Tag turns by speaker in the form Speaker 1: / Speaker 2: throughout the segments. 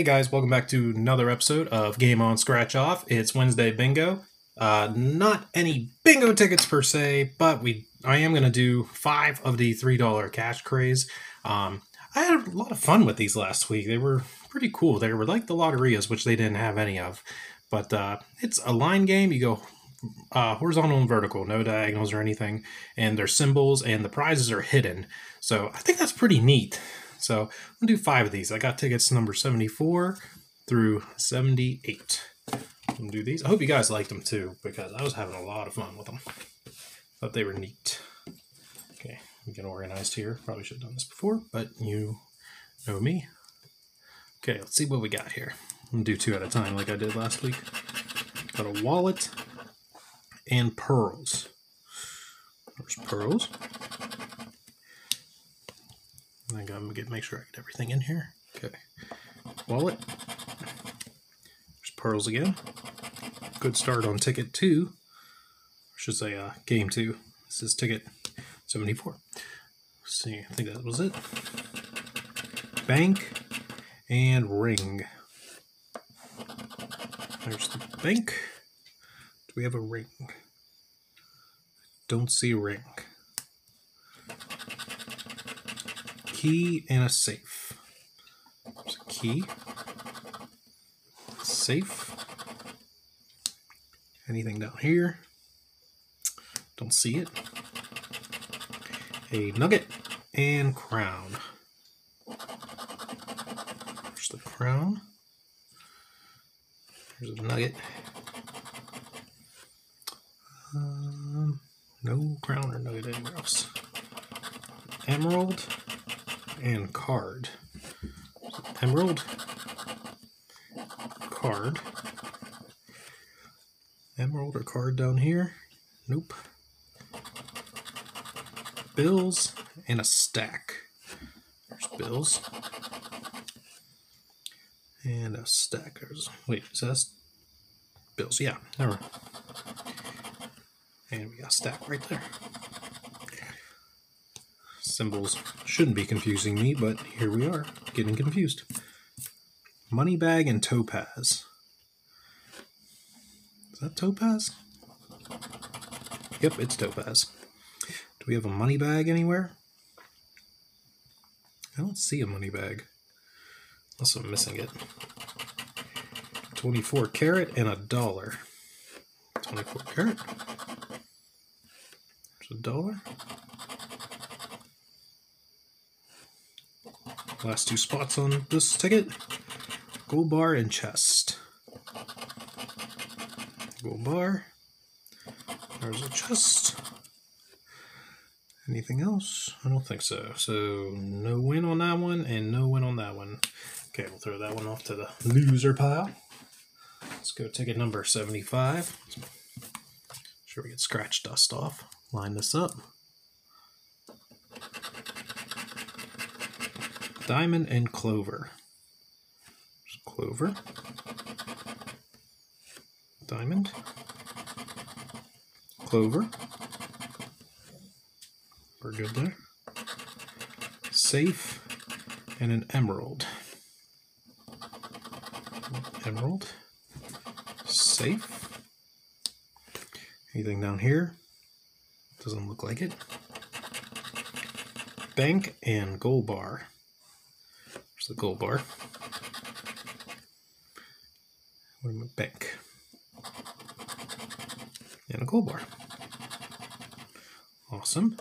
Speaker 1: Hey guys, welcome back to another episode of Game On Scratch Off. It's Wednesday Bingo. Uh, not any bingo tickets per se, but we I am to do five of the $3 cash craze. Um, I had a lot of fun with these last week. They were pretty cool. They were like the Loterias, which they didn't have any of. But uh, it's a line game. You go uh, horizontal and vertical, no diagonals or anything, and there's symbols, and the prizes are hidden. So I think that's pretty neat. So I'm gonna do five of these. I got tickets number 74 through 78. I'm gonna do these. I hope you guys liked them too, because I was having a lot of fun with them. Thought they were neat. Okay, we get organized here. Probably should have done this before, but you know me. Okay, let's see what we got here. I'm gonna do two at a time like I did last week. Got a wallet and pearls. There's pearls. I gotta get make sure I get everything in here. Okay. Wallet. There's pearls again. Good start on ticket two. I should say uh, game two. This is ticket 74. Let's see, I think that was it. Bank and ring. There's the bank. Do we have a ring? Don't see a ring. Key and a safe. There's a key. Safe. Anything down here? Don't see it. A nugget and crown. There's the crown. There's a nugget. Um, no crown or nugget anywhere else. Emerald and card. Emerald, card. Emerald or card down here? Nope. Bills and a stack. There's bills. And a stack. There's wait, is that bills? Yeah, never. And we got a stack right there. Symbols shouldn't be confusing me, but here we are, getting confused. Money bag and topaz. Is that topaz? Yep, it's topaz. Do we have a money bag anywhere? I don't see a money bag. Unless I'm missing it. 24 carat and a dollar. 24 carat. There's a dollar. Last two spots on this ticket. Gold bar and chest. Gold bar. There's a chest. Anything else? I don't think so. So no win on that one and no win on that one. Okay, we'll throw that one off to the loser pile. Let's go ticket number 75. Sure we get scratch dust off. Line this up. Diamond and Clover. There's Clover. Diamond. Clover. We're good there. Safe and an emerald. Emerald. Safe. Anything down here? Doesn't look like it. Bank and gold bar the gold bar. What am I bank? And a gold bar. Awesome.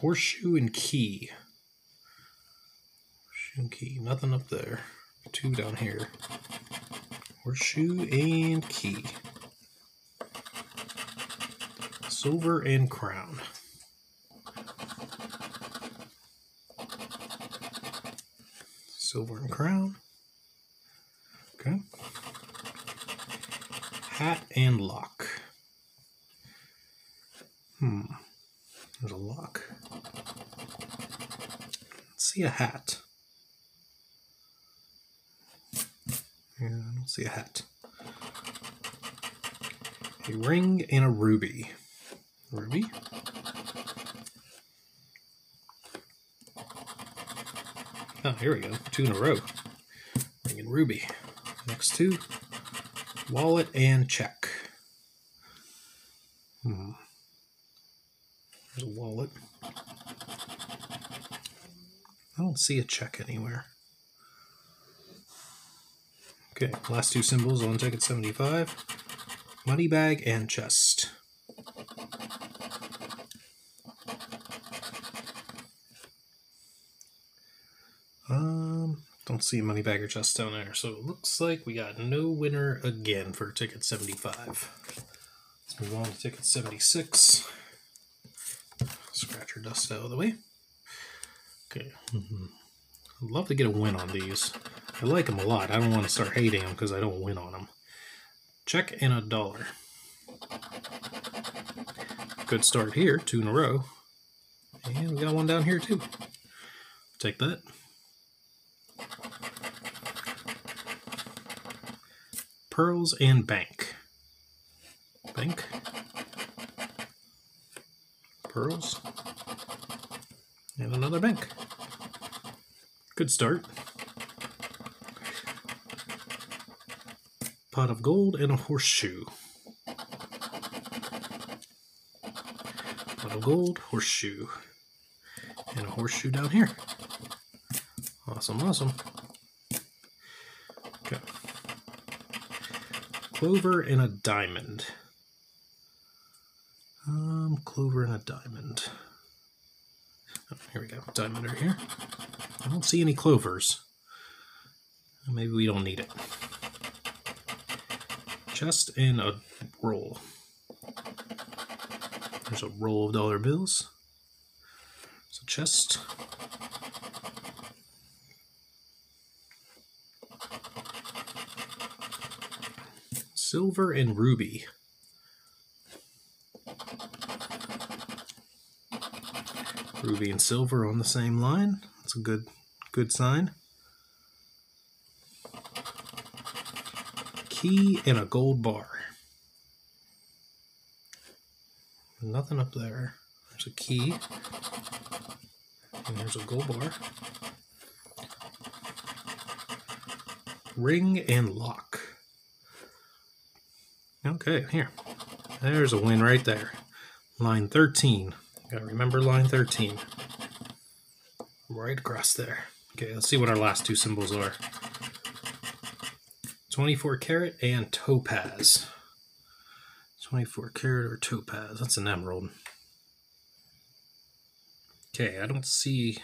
Speaker 1: Horseshoe and key. Horseshoe and key. Nothing up there. Two down here. Horseshoe and key. Silver and crown. Silver and crown. Okay. Hat and lock. Hmm. There's a lock. Let's see a hat. Yeah, I don't see a hat. A ring and a ruby. Ruby. Oh, here we go. Two in a row. Bringing Ruby. Next two. Wallet and check. Hmm. There's a wallet. I don't see a check anywhere. Okay, last two symbols on ticket 75. Money bag and chest. Um, don't see a money bagger chest down there. So it looks like we got no winner again for ticket 75. Let's move on to ticket 76. Scratch your dust out of the way. Okay. Mm-hmm. I'd love to get a win on these. I like them a lot. I don't want to start hating them because I don't win on them. Check in a dollar. Good start here, two in a row. And we got one down here too. Take that. Pearls and bank. Bank. Pearls. And another bank. Good start. Pot of gold and a horseshoe. Pot of gold, horseshoe. And a horseshoe down here. Awesome, awesome. Okay. Clover and a diamond. Um, clover and a diamond. Oh, here we go. Diamond right here. I don't see any clovers. Maybe we don't need it. Chest and a roll. There's a roll of dollar bills. A chest. Silver and ruby. Ruby and silver on the same line. That's a good good sign. Key and a gold bar. Nothing up there. There's a key. And there's a gold bar. Ring and lock. Okay, here. There's a win right there. Line 13. Gotta remember line 13. Right across there. Okay, let's see what our last two symbols are. 24 karat and topaz. 24 karat or topaz. That's an emerald. Okay, I don't see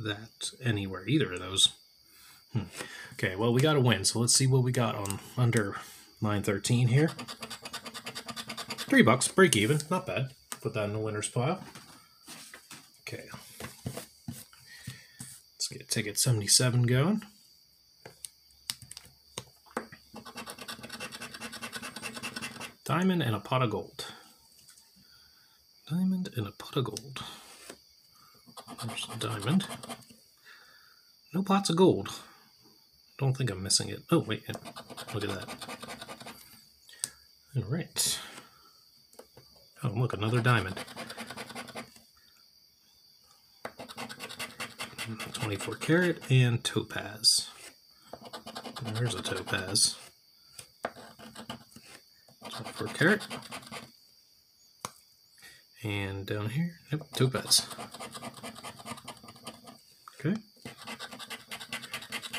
Speaker 1: that anywhere, either of those. Hmm. Okay, well, we got a win, so let's see what we got on under line 13 here. Three bucks, break even, not bad. Put that in the winner's pile. Okay. Let's get ticket 77 going. Diamond and a pot of gold. Diamond and a pot of gold. There's a diamond. No pots of gold. Don't think I'm missing it. Oh, wait. Look at that. All right. Oh, look, another diamond. 24 karat and topaz. There's a topaz. 24 karat. And down here, yep, topaz. Okay.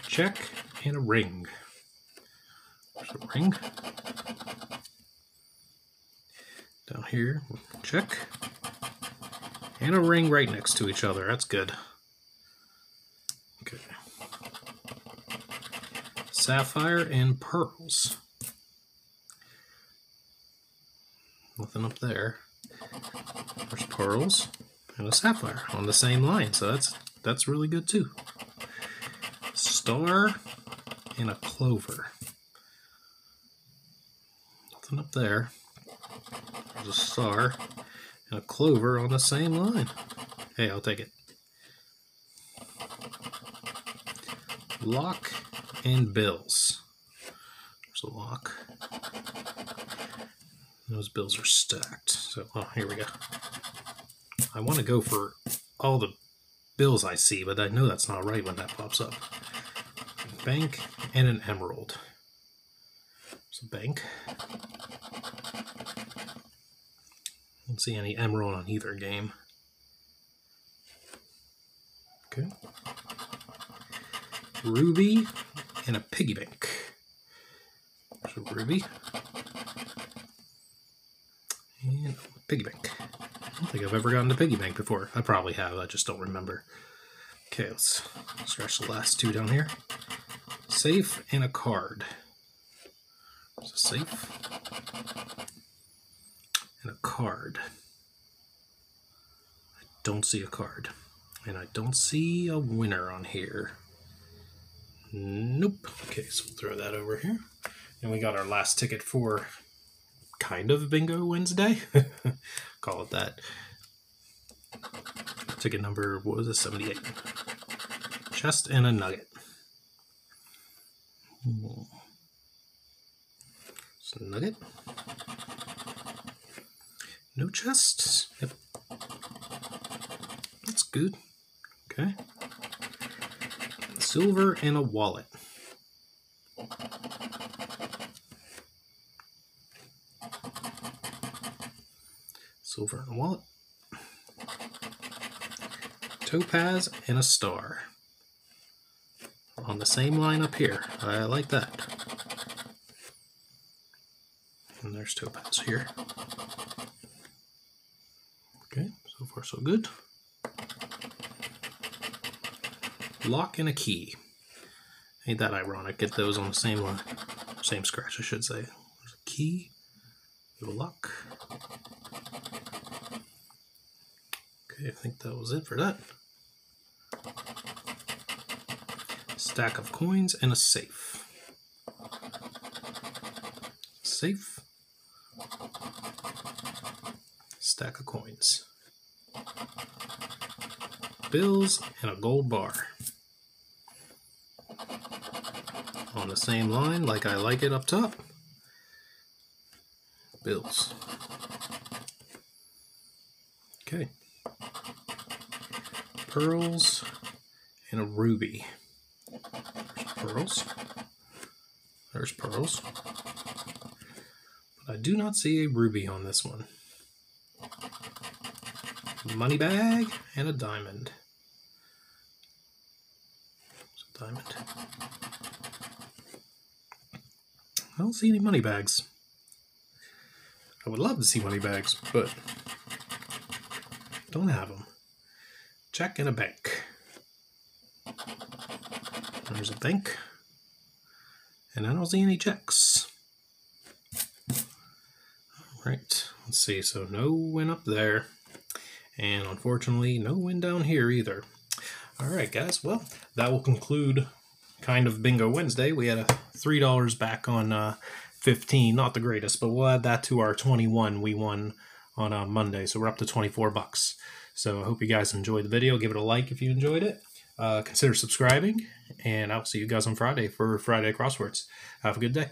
Speaker 1: Check and a ring. There's a ring. Down here, check. And a ring right next to each other. That's good. Okay. Sapphire and pearls. Nothing up there. There's pearls and a sapphire on the same line, so that's that's really good too. Star and a clover. Nothing up there. There's a star and a clover on the same line. Hey, I'll take it. Lock and bills. There's a lock. Those bills are stacked. So, oh, here we go. I want to go for all the bills I see, but I know that's not right when that pops up. Bank and an emerald. A bank. Don't see any emerald on either game. Okay. Ruby and a piggy bank. So ruby. And piggy bank. I don't think I've ever gotten to piggy bank before. I probably have, I just don't remember. Okay, let's scratch the last two down here. Safe and a card. A safe and a card. I don't see a card. And I don't see a winner on here. Nope. Okay, so we'll throw that over here. And we got our last ticket for kind of Bingo Wednesday. Call it that. Ticket number, what was it, 78. Chest and a nugget. Hmm. So nugget. No chests. Yep. That's good. Okay. Silver and a wallet. Silver and a wallet. Topaz and a star. On the same line up here. I like that. And there's Topaz here. So far so good. Lock and a key. Ain't that ironic? Get those on the same line. Same scratch, I should say. There's a key. We have a lock. Okay, I think that was it for that. Stack of coins and a safe. Safe. Stack of coins. Bills and a gold bar. On the same line, like I like it up top. Bills. Okay. Pearls and a ruby. There's pearls. There's pearls. But I do not see a ruby on this one. Money bag and a diamond. A diamond. I don't see any money bags. I would love to see money bags, but don't have them. Check in a bank. There's a bank. And I don't see any checks. Alright, let's see. So no win up there. And unfortunately, no win down here either. Alright, guys. Well, that will conclude kind of Bingo Wednesday. We had a $3 back on uh, 15. Not the greatest, but we'll add that to our 21 we won on uh, Monday. So we're up to 24 bucks. So I hope you guys enjoyed the video. Give it a like if you enjoyed it. Uh, consider subscribing, and I'll see you guys on Friday for Friday Crosswords. Have a good day.